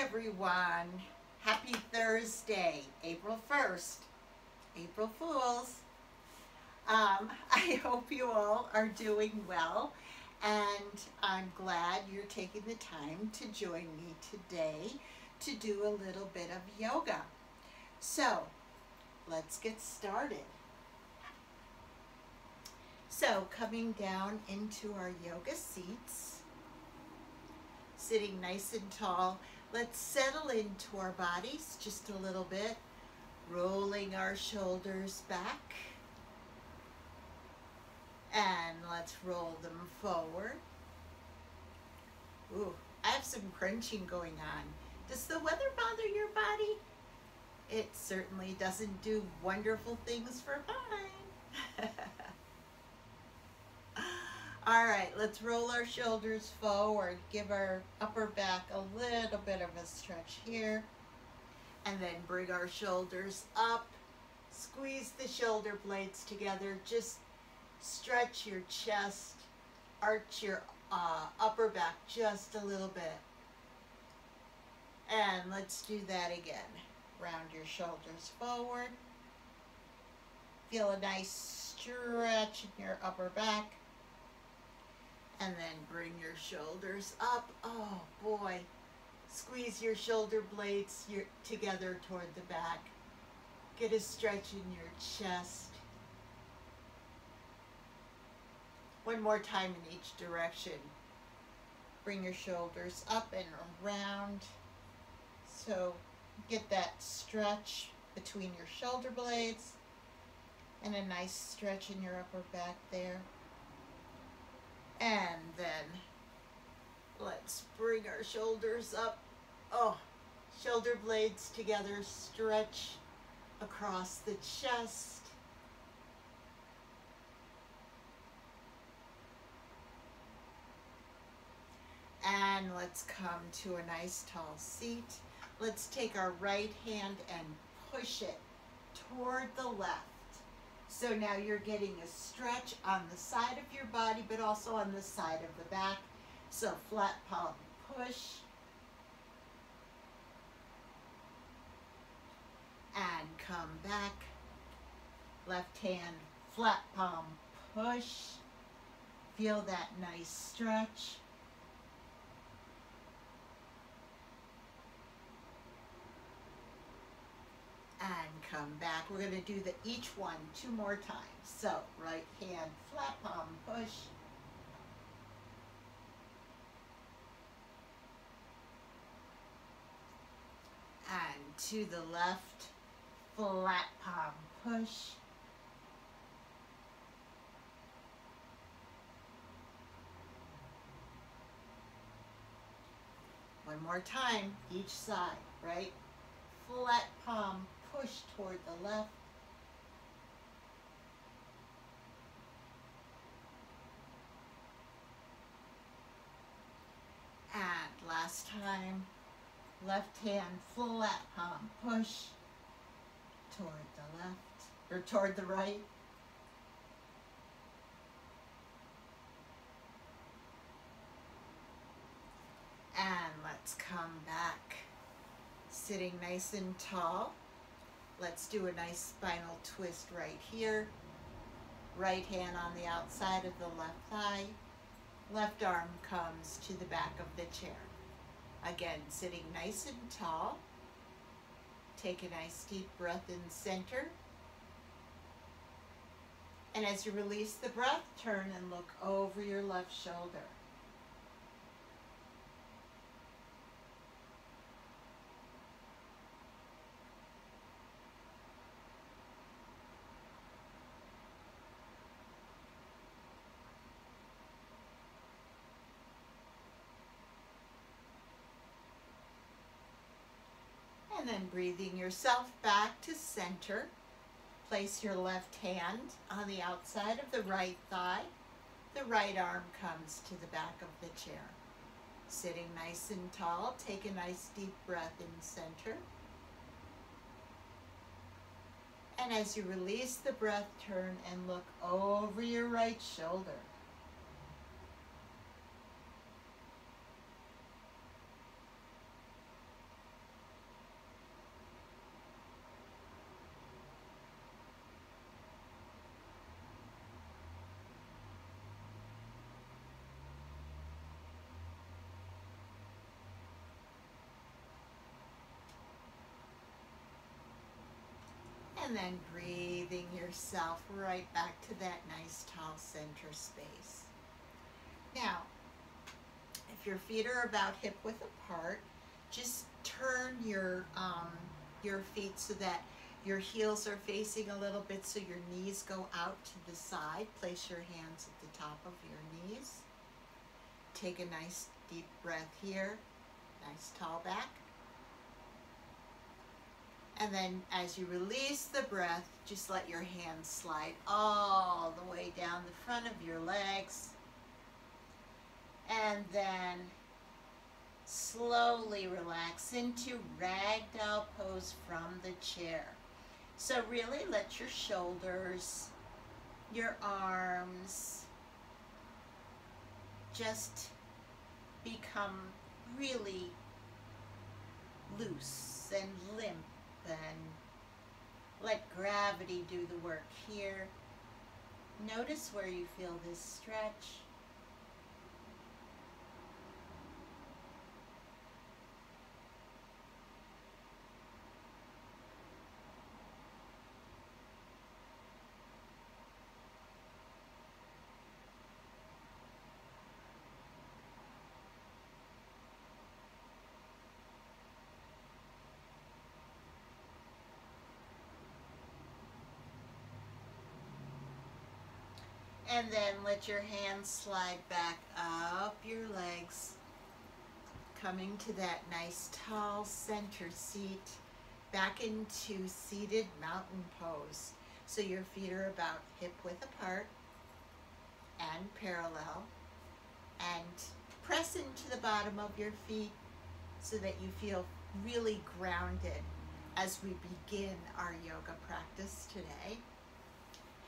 everyone. Happy Thursday, April 1st. April Fools. Um, I hope you all are doing well and I'm glad you're taking the time to join me today to do a little bit of yoga. So let's get started. So coming down into our yoga seats, sitting nice and tall, let's settle into our bodies just a little bit, rolling our shoulders back. And let's roll them forward. Ooh, I have some crunching going on. Does the weather bother your body? It certainly doesn't do wonderful things for mine. All right, let's roll our shoulders forward. Give our upper back a little bit of a stretch here. And then bring our shoulders up. Squeeze the shoulder blades together. Just stretch your chest. Arch your uh, upper back just a little bit. And let's do that again. Round your shoulders forward. Feel a nice stretch in your upper back. And then bring your shoulders up. Oh boy. Squeeze your shoulder blades your, together toward the back. Get a stretch in your chest. One more time in each direction. Bring your shoulders up and around. So get that stretch between your shoulder blades and a nice stretch in your upper back there. And then let's bring our shoulders up. Oh, shoulder blades together, stretch across the chest. And let's come to a nice tall seat. Let's take our right hand and push it toward the left. So now you're getting a stretch on the side of your body, but also on the side of the back. So flat palm push. And come back. Left hand, flat palm push. Feel that nice stretch. and come back. We're going to do the each one two more times. So right hand flat palm push. And to the left, flat palm push. One more time, each side, right? Flat palm push toward the left. And last time, left hand flat palm push toward the left, or toward the right. And let's come back, sitting nice and tall. Let's do a nice spinal twist right here. Right hand on the outside of the left thigh. Left arm comes to the back of the chair. Again, sitting nice and tall. Take a nice deep breath in center. And as you release the breath, turn and look over your left shoulder. And breathing yourself back to center. Place your left hand on the outside of the right thigh. The right arm comes to the back of the chair. Sitting nice and tall, take a nice deep breath in center. And as you release the breath, turn and look over your right shoulder. And then breathing yourself right back to that nice tall center space. Now, if your feet are about hip width apart, just turn your um, your feet so that your heels are facing a little bit so your knees go out to the side. Place your hands at the top of your knees. Take a nice deep breath here. Nice tall back. And then as you release the breath, just let your hands slide all the way down the front of your legs. And then slowly relax into ragdoll pose from the chair. So really let your shoulders, your arms, just become really loose and limp and let gravity do the work here. Notice where you feel this stretch. And then let your hands slide back up your legs, coming to that nice tall center seat, back into seated mountain pose. So your feet are about hip width apart and parallel. And press into the bottom of your feet so that you feel really grounded as we begin our yoga practice today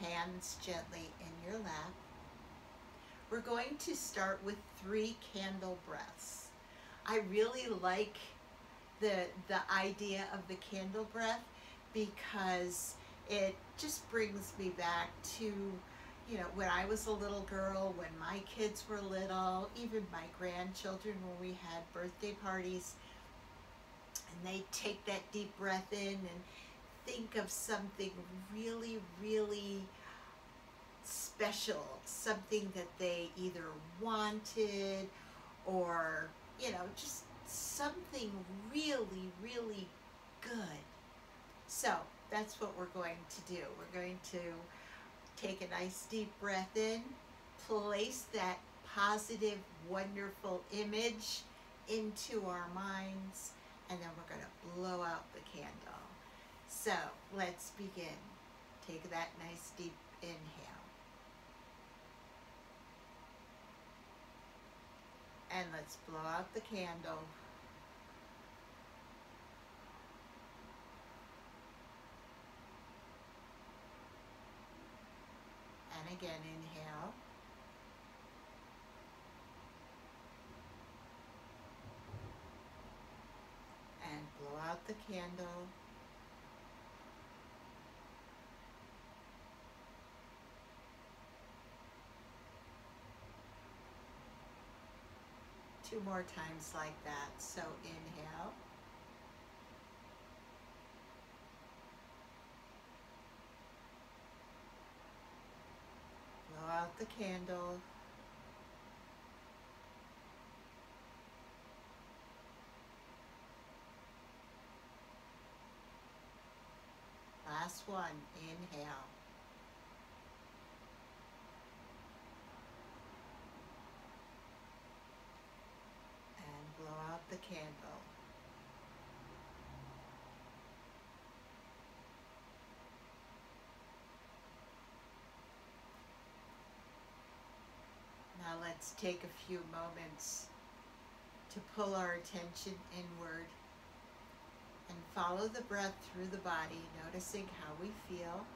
hands gently in your lap. We're going to start with three candle breaths. I really like the, the idea of the candle breath because it just brings me back to, you know, when I was a little girl, when my kids were little, even my grandchildren when we had birthday parties, and they take that deep breath in and think of something really, really special, something that they either wanted or, you know, just something really, really good. So that's what we're going to do. We're going to take a nice deep breath in, place that positive, wonderful image into our minds, and then we're going to blow out the candle. So let's begin. Take that nice deep inhale. And let's blow out the candle. And again, inhale. And blow out the candle. Two more times like that. So inhale. Blow out the candle. Last one, inhale. the candle. Take a few moments to pull our attention inward and follow the breath through the body, noticing how we feel.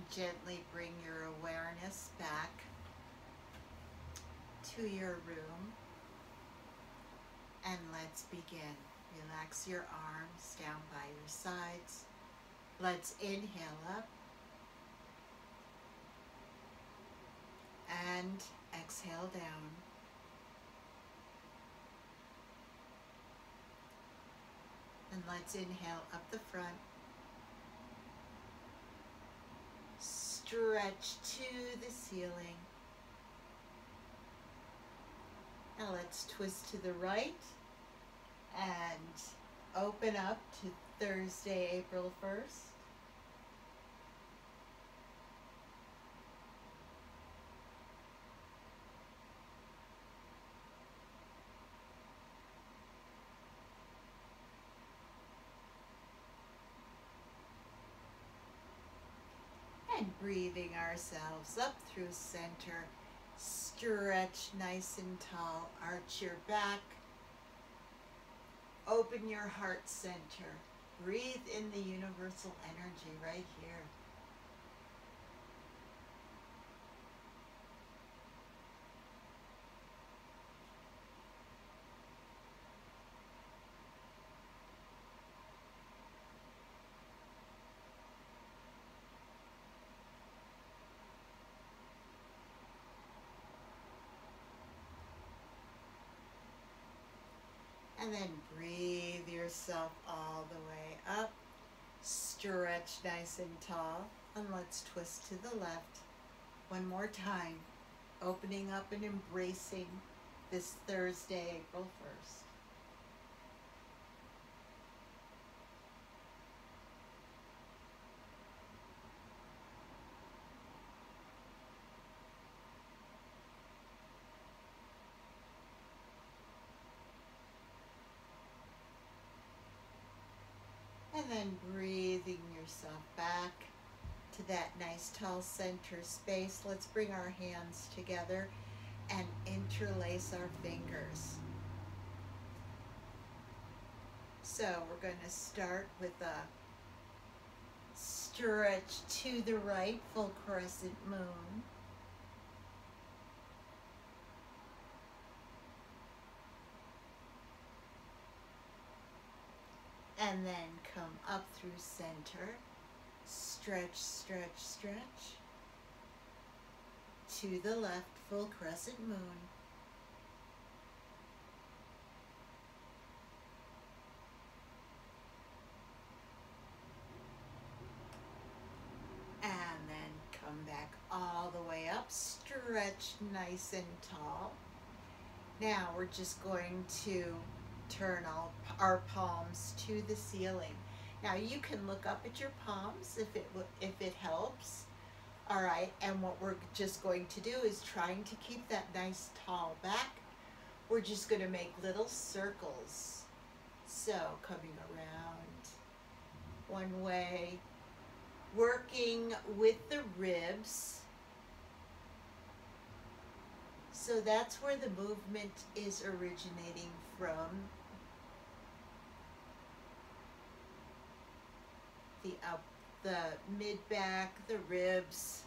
And gently bring your awareness back to your room. And let's begin. Relax your arms down by your sides. Let's inhale up. And exhale down. And let's inhale up the front. Stretch to the ceiling. Now let's twist to the right and open up to Thursday, April 1st. Breathing ourselves up through center. Stretch nice and tall. Arch your back. Open your heart center. Breathe in the universal energy right here. And then breathe yourself all the way up. Stretch nice and tall. And let's twist to the left. One more time. Opening up and embracing this Thursday, April 1st. And then breathing yourself back to that nice tall center space. Let's bring our hands together and interlace our fingers. So we're going to start with a stretch to the right, full crescent moon. And then come up through center. Stretch, stretch, stretch. To the left, full crescent moon. And then come back all the way up. Stretch nice and tall. Now we're just going to turn all our palms to the ceiling. Now you can look up at your palms if it if it helps. All right, and what we're just going to do is trying to keep that nice tall back. We're just going to make little circles. So coming around one way, working with the ribs. So that's where the movement is originating from. The up, the mid back, the ribs.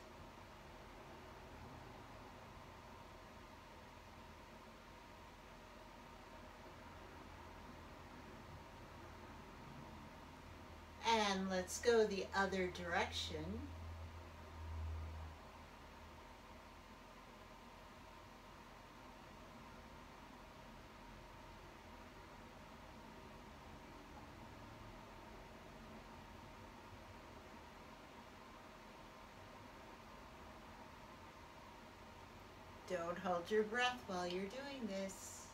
And let's go the other direction. Don't hold your breath while you're doing this.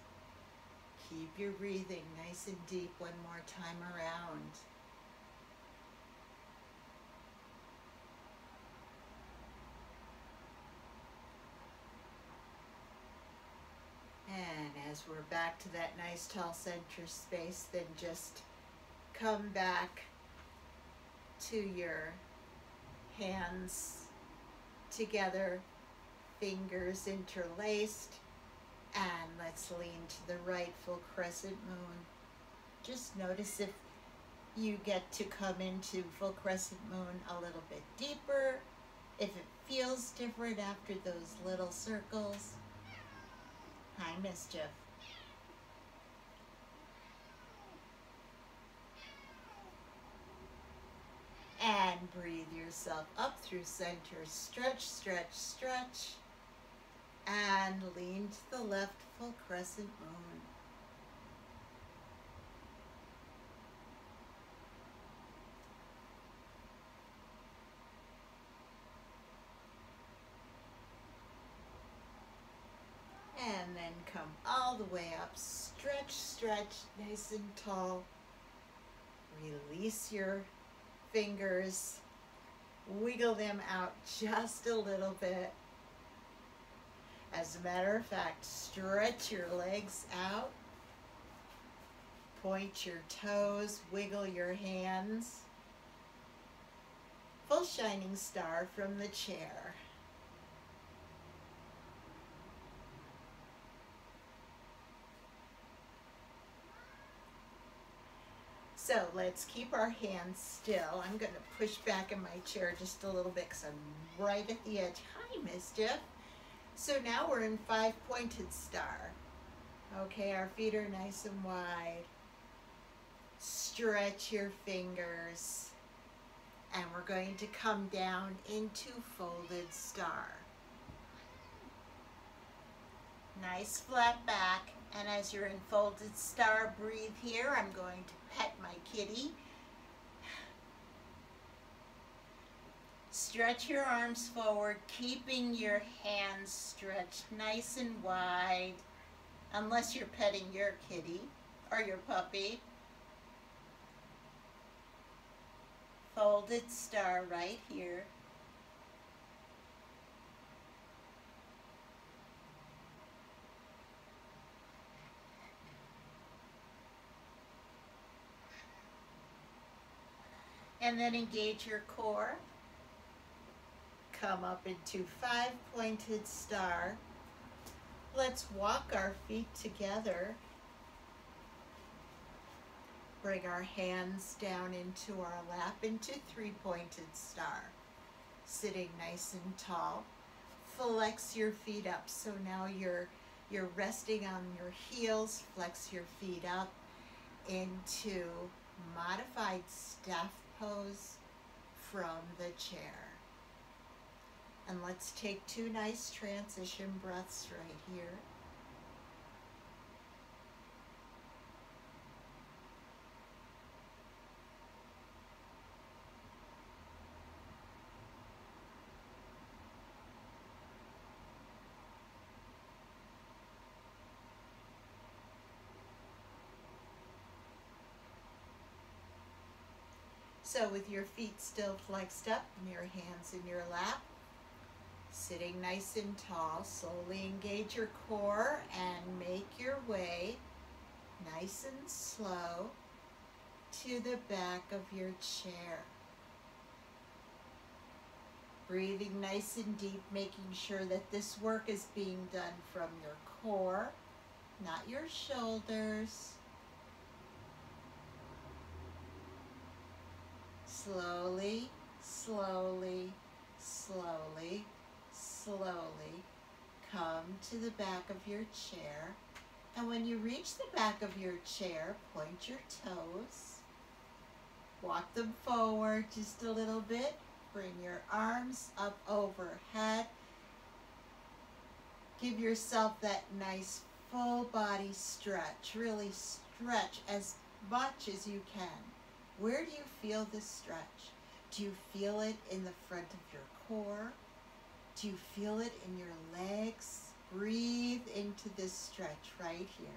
Keep your breathing nice and deep one more time around. And as we're back to that nice tall center space, then just come back to your hands together fingers interlaced. And let's lean to the right, full crescent moon. Just notice if you get to come into full crescent moon a little bit deeper If it feels different after those little circles, hi mischief. And breathe yourself up through center. Stretch, stretch, stretch. And lean to the left, full crescent moon. And then come all the way up. Stretch, stretch, nice and tall. Release your fingers. Wiggle them out just a little bit. As a matter of fact, stretch your legs out. Point your toes, wiggle your hands. Full shining star from the chair. So let's keep our hands still. I'm going to push back in my chair just a little bit because I'm right at the edge. Hi, Mischief. So now we're in five pointed star. Okay, our feet are nice and wide. Stretch your fingers. And we're going to come down into folded star. Nice flat back. And as you're in folded star, breathe here. I'm going to pet my kitty. Stretch your arms forward, keeping your hands stretched nice and wide, unless you're petting your kitty or your puppy. Folded star right here. and then engage your core. Come up into five pointed star. Let's walk our feet together. Bring our hands down into our lap into three pointed star. Sitting nice and tall. Flex your feet up. So now you're you're resting on your heels. Flex your feet up into modified staff pose from the chair. And let's take two nice transition breaths right here. So with your feet still flexed up and your hands in your lap, sitting nice and tall, slowly engage your core and make your way nice and slow to the back of your chair. Breathing nice and deep, making sure that this work is being done from your core, not your shoulders. slowly, slowly, slowly, slowly come to the back of your chair. And when you reach the back of your chair, point your toes. Walk them forward just a little bit. Bring your arms up overhead. Give yourself that nice full body stretch. Really stretch as much as you can. Where do you feel this stretch? Do you feel it in the front of your core? Do you feel it in your legs? Breathe into this stretch right here.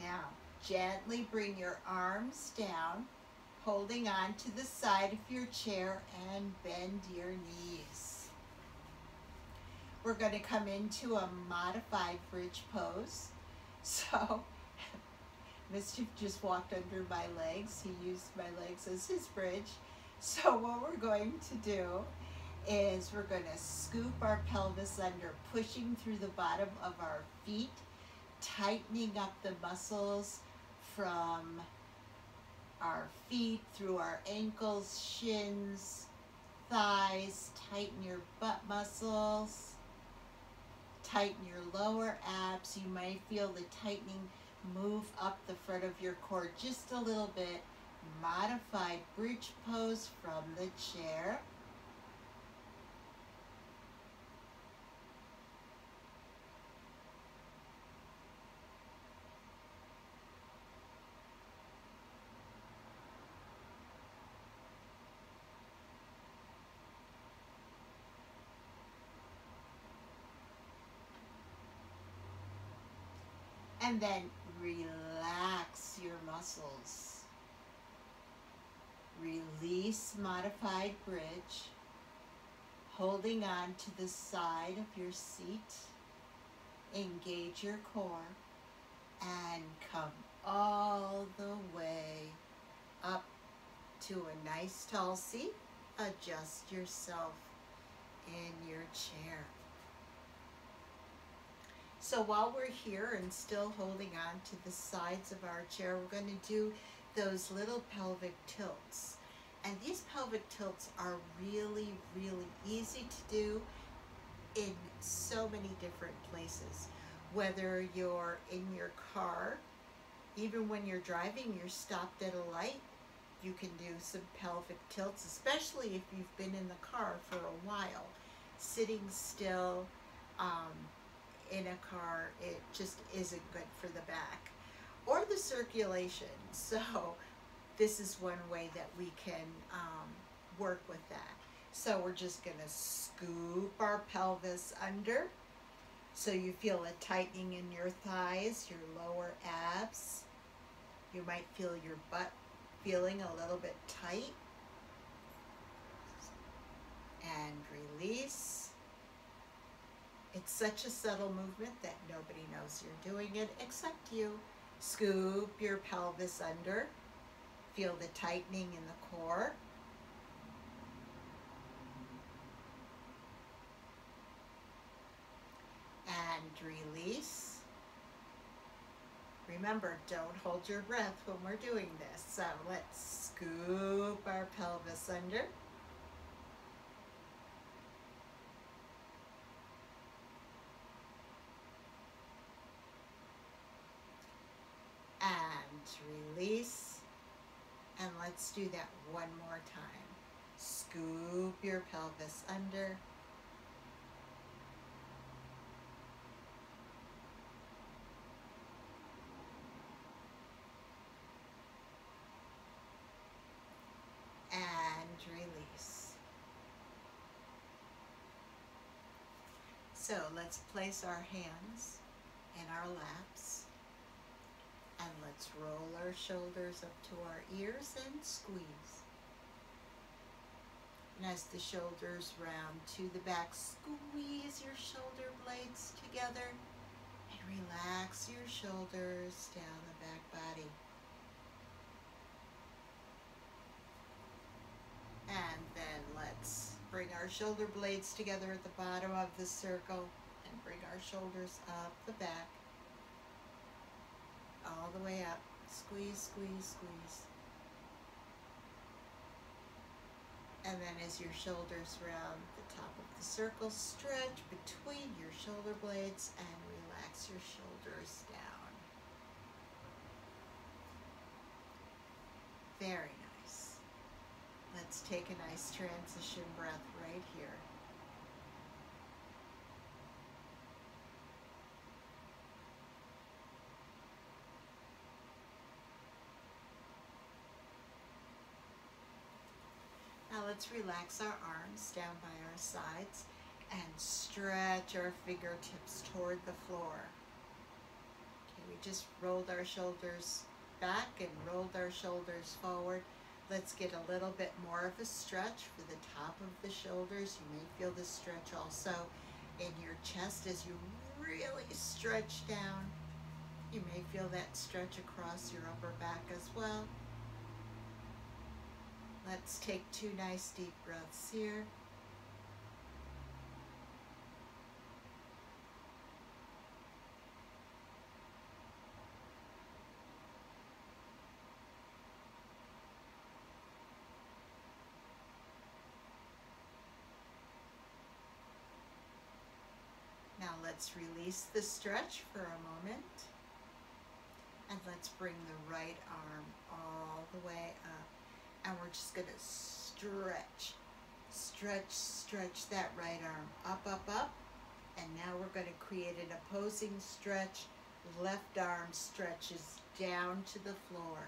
Now, gently bring your arms down, holding on to the side of your chair and bend your knees. We're going to come into a modified bridge pose. So Mischief just walked under my legs. He used my legs as his bridge. So what we're going to do is we're going to scoop our pelvis under, pushing through the bottom of our feet, tightening up the muscles from our feet through our ankles, shins, thighs, tighten your butt muscles, tighten your lower abs. You might feel the tightening move up the front of your core just a little bit. Modified bridge pose from the chair. And then relax your muscles. Release modified bridge, holding on to the side of your seat. Engage your core and come all the way up to a nice tall seat. Adjust yourself in your chair. So while we're here and still holding on to the sides of our chair, we're going to do those little pelvic tilts. And these pelvic tilts are really, really easy to do in so many different places. Whether you're in your car, even when you're driving, you're stopped at a light, you can do some pelvic tilts, especially if you've been in the car for a while. Sitting still, um, in a car, it just isn't good for the back or the circulation. So this is one way that we can um, work with that. So we're just going to scoop our pelvis under so you feel a tightening in your thighs, your lower abs. You might feel your butt feeling a little bit tight. And release. It's such a subtle movement that nobody knows you're doing it except you. Scoop your pelvis under. Feel the tightening in the core. And release. Remember, don't hold your breath when we're doing this. So let's scoop our pelvis under. release. And let's do that one more time. Scoop your pelvis under. And release. So let's place our hands in our laps. And let's roll our shoulders up to our ears and squeeze. And as the shoulders round to the back, squeeze your shoulder blades together and relax your shoulders down the back body. And then let's bring our shoulder blades together at the bottom of the circle and bring our shoulders up the back all the way up. Squeeze, squeeze, squeeze. And then as your shoulders round the top of the circle, stretch between your shoulder blades and relax your shoulders down. Very nice. Let's take a nice transition breath right here. Let's relax our arms down by our sides and stretch our fingertips toward the floor. Okay, we just rolled our shoulders back and rolled our shoulders forward. Let's get a little bit more of a stretch for the top of the shoulders. You may feel the stretch also in your chest as you really stretch down. You may feel that stretch across your upper back as well. Let's take two nice deep breaths here. Now let's release the stretch for a moment. And let's bring the right arm all the way up. And we're just gonna stretch, stretch, stretch that right arm up, up, up. And now we're gonna create an opposing stretch. Left arm stretches down to the floor.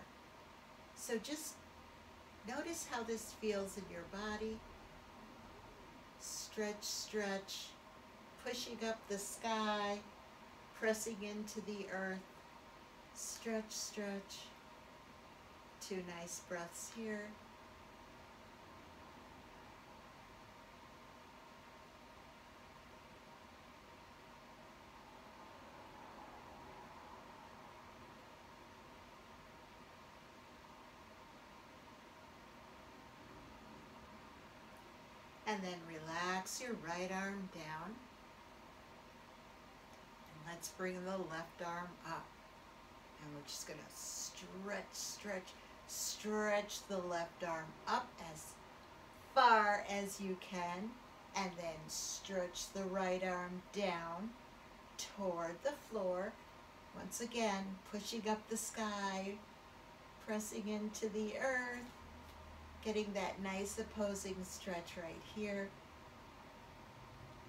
So just notice how this feels in your body. Stretch, stretch, pushing up the sky, pressing into the earth. Stretch, stretch. Two nice breaths here. And then relax your right arm down. And let's bring the left arm up. And we're just gonna stretch, stretch, stretch the left arm up as far as you can. And then stretch the right arm down toward the floor. Once again, pushing up the sky, pressing into the earth, getting that nice opposing stretch right here.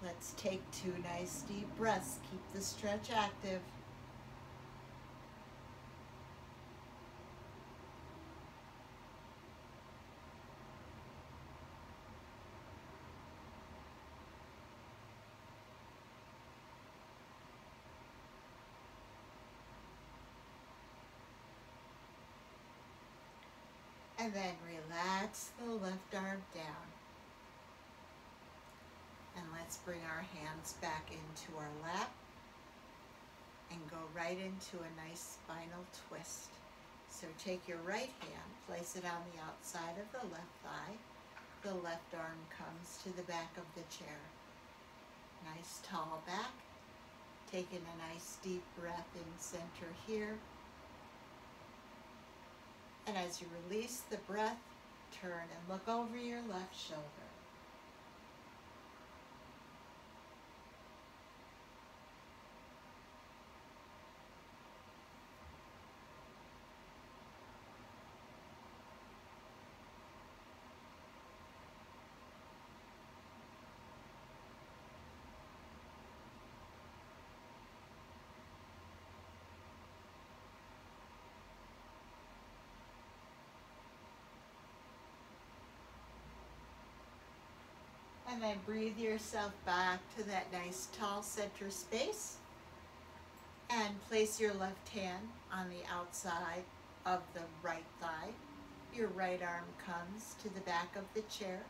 Let's take two nice deep breaths. Keep the stretch active. And then relax the left arm down. And let's bring our hands back into our lap and go right into a nice spinal twist. So take your right hand, place it on the outside of the left thigh. The left arm comes to the back of the chair. Nice tall back. Taking a nice deep breath in center here. And as you release the breath, turn and look over your left shoulder. And then breathe yourself back to that nice tall center space. And place your left hand on the outside of the right thigh. Your right arm comes to the back of the chair,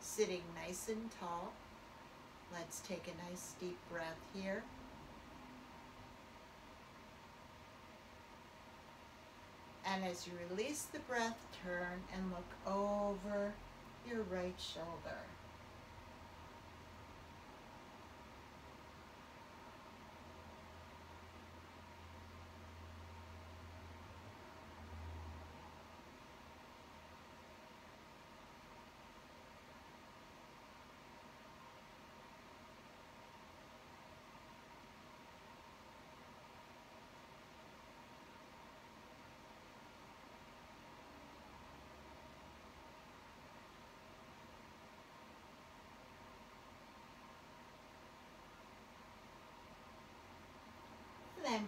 sitting nice and tall. Let's take a nice deep breath here. And as you release the breath, turn and look over your right shoulder.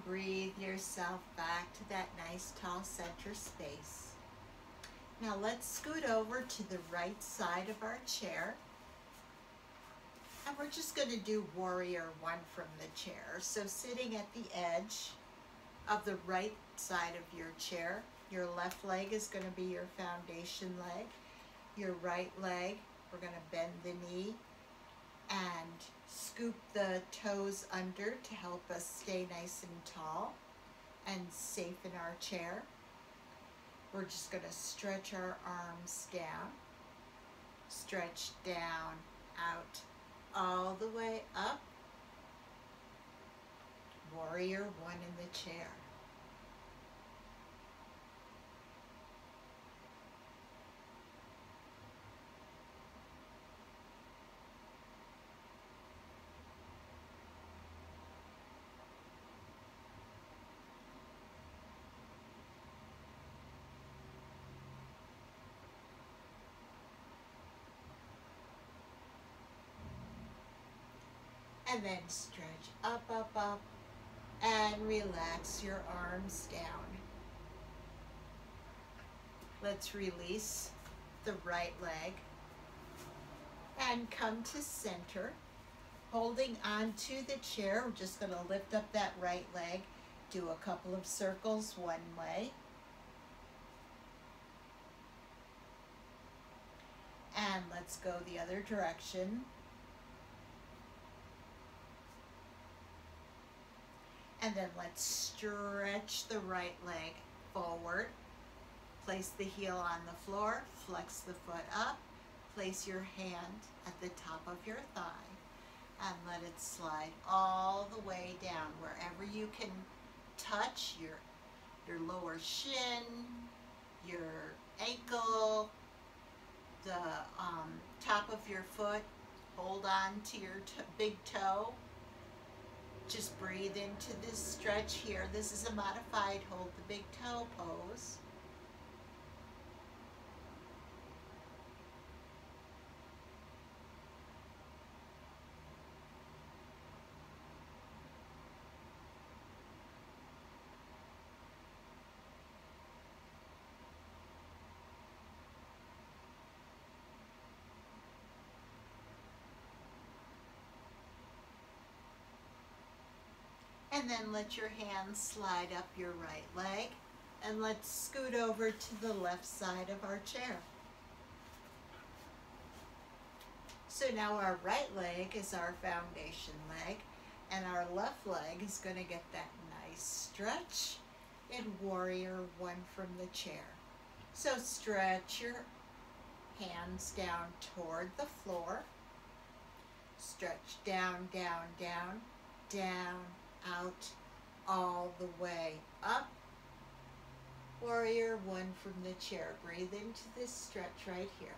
Breathe yourself back to that nice tall center space. Now let's scoot over to the right side of our chair. And we're just going to do warrior one from the chair. So sitting at the edge of the right side of your chair, your left leg is going to be your foundation leg. Your right leg, we're going to bend the knee and scoop the toes under to help us stay nice and tall. and safe in our chair. We're just going to stretch our arms down, stretch down, out, all the way up. Warrior one in the chair. And then stretch up, up, up, and relax your arms down. Let's release the right leg and come to center. Holding onto the chair, we're just going to lift up that right leg, do a couple of circles one way. And let's go the other direction. And then let's stretch the right leg forward. Place the heel on the floor, flex the foot up, place your hand at the top of your thigh, and let it slide all the way down wherever you can touch your, your lower shin, your ankle, the um, top of your foot. Hold on to your big toe just breathe into this stretch here. This is a modified hold the big toe pose. And then let your hands slide up your right leg. And let's scoot over to the left side of our chair. So now our right leg is our foundation leg. And our left leg is going to get that nice stretch in warrior one from the chair. So stretch your hands down toward the floor. Stretch down, down, down, down, out all the way up. Warrior one from the chair. Breathe into this stretch right here.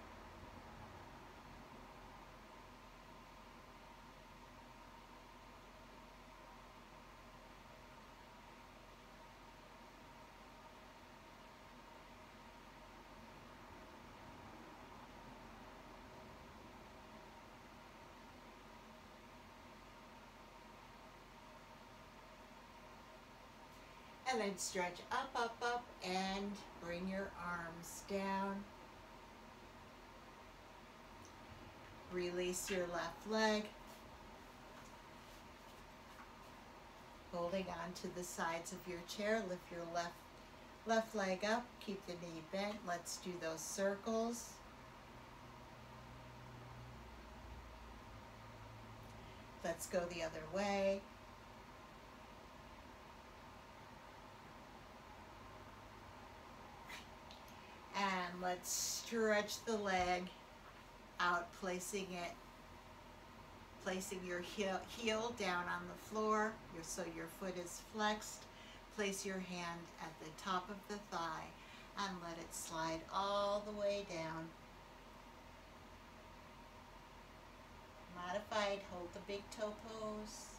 And then stretch up, up, up, and bring your arms down. Release your left leg. Holding on to the sides of your chair, lift your left left leg up, keep the knee bent. Let's do those circles. Let's go the other way. And let's stretch the leg out, placing it, placing your heel, heel down on the floor your, so your foot is flexed. Place your hand at the top of the thigh and let it slide all the way down. Modified, hold the big toe pose.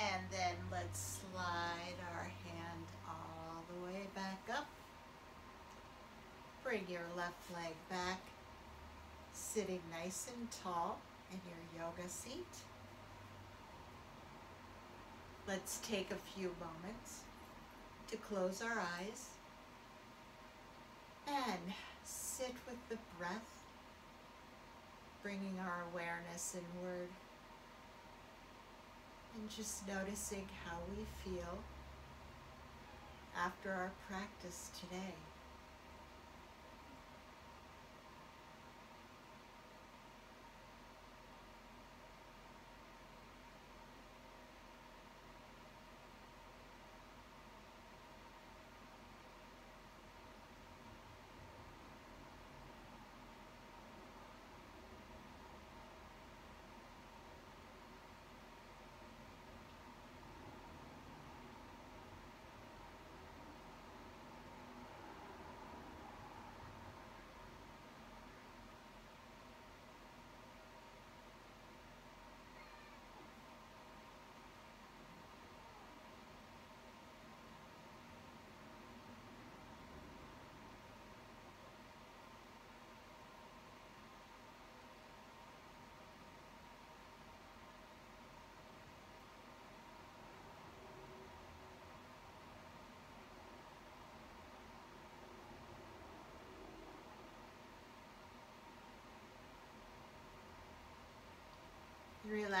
And then let's slide our hand all the way back up. Bring your left leg back, sitting nice and tall in your yoga seat. Let's take a few moments to close our eyes and sit with the breath bringing our awareness inward and just noticing how we feel after our practice today.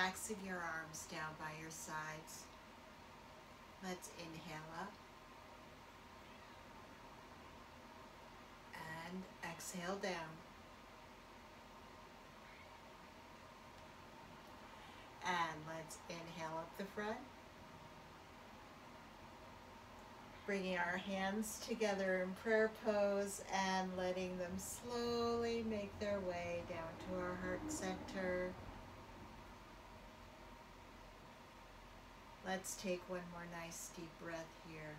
Relaxing your arms down by your sides. Let's inhale up. And exhale down. And let's inhale up the front. Bringing our hands together in prayer pose and letting them slowly make their way down to our heart center. Let's take one more nice deep breath here.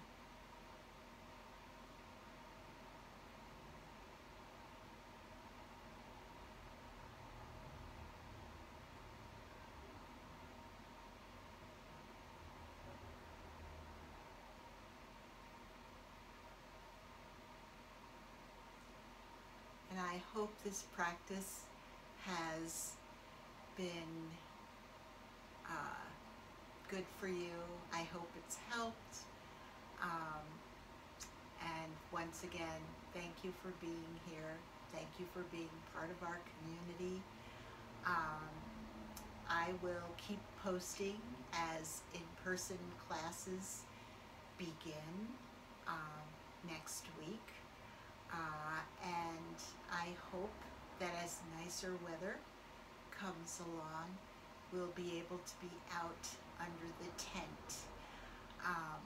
And I hope this practice has been uh, good for you. I hope it's helped. Um, and once again, thank you for being here. Thank you for being part of our community. Um, I will keep posting as in-person classes begin um, next week. Uh, and I hope that as nicer weather comes along, we'll be able to be out under the tent um,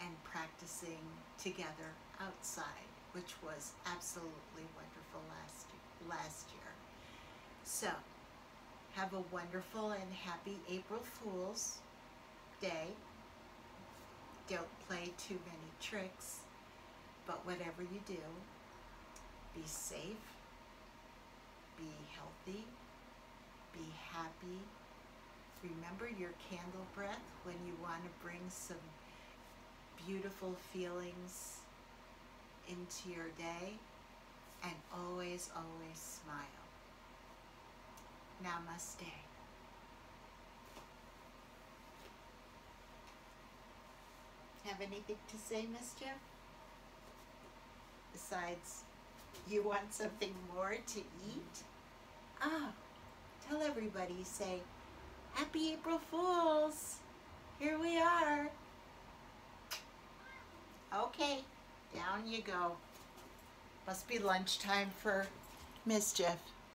and practicing together outside, which was absolutely wonderful last last year. So, have a wonderful and happy April Fool's Day. Don't play too many tricks, but whatever you do, be safe, be healthy, be happy, remember your candle breath when you want to bring some beautiful feelings into your day and always, always smile. Namaste. Have anything to say, Mischief? Besides, you want something more to eat? Ah, tell everybody, say, Happy April Fools! Here we are. Okay, down you go. Must be lunchtime for Mischief.